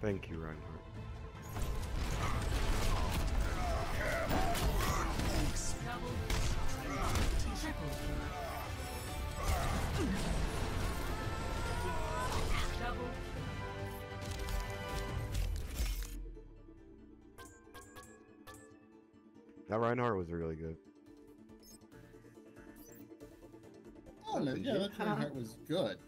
Thank you, Reinhardt. That Reinhardt was really good. Oh, no, yeah, that uh-huh. Reinhardt was good.